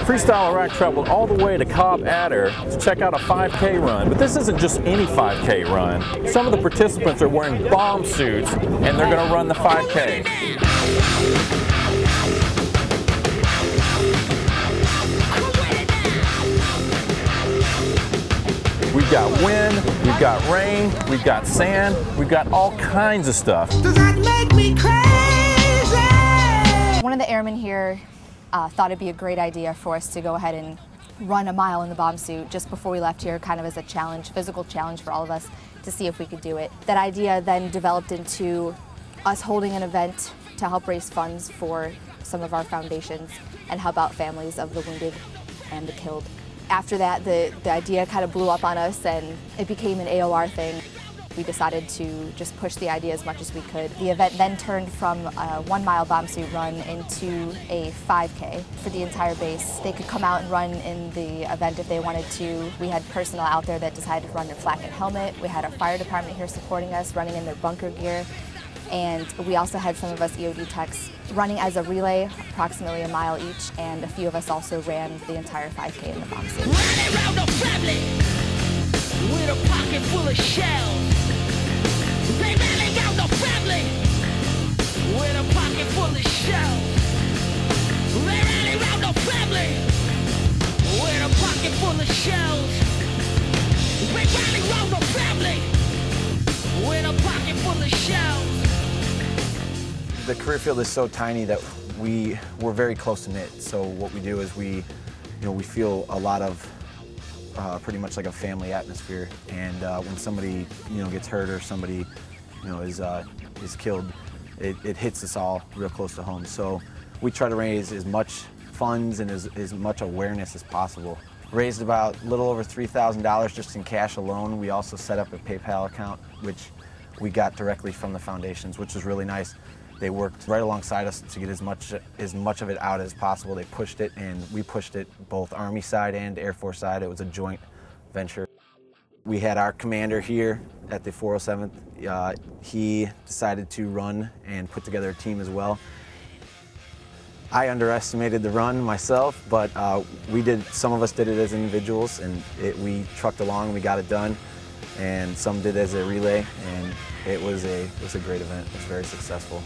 Freestyle Iraq traveled all the way to COB Adder to check out a 5K run, but this isn't just any 5K run. Some of the participants are wearing bomb suits and they're going to run the 5K. We've got wind, we've got rain, we've got sand, we've got all kinds of stuff. Uh, thought it'd be a great idea for us to go ahead and run a mile in the bomb suit just before we left here, kind of as a challenge, physical challenge for all of us to see if we could do it. That idea then developed into us holding an event to help raise funds for some of our foundations and help out families of the wounded and the killed. After that, the, the idea kind of blew up on us and it became an AOR thing. We decided to just push the idea as much as we could. The event then turned from a one mile bomb suit run into a 5K for the entire base. They could come out and run in the event if they wanted to. We had personnel out there that decided to run their flak and helmet. We had our fire department here supporting us, running in their bunker gear. And we also had some of us EOD techs running as a relay, approximately a mile each, and a few of us also ran the entire 5K in the bomb suit. Running around family with a pocket full of shells. The career field is so tiny that we we're very close to knit. So what we do is we, you know, we feel a lot of uh, pretty much like a family atmosphere. And uh, when somebody you know gets hurt or somebody you know is uh, is killed, it, it hits us all real close to home. So we try to raise as much funds and as, as much awareness as possible. Raised about a little over $3,000 just in cash alone. We also set up a PayPal account, which we got directly from the foundations, which was really nice. They worked right alongside us to get as much as much of it out as possible. They pushed it, and we pushed it both Army side and Air Force side. It was a joint venture. We had our commander here at the 407th. Uh, he decided to run and put together a team as well. I underestimated the run myself, but uh, we did. Some of us did it as individuals, and it, we trucked along. We got it done, and some did as a relay, and it was a, it was a great event. It was very successful.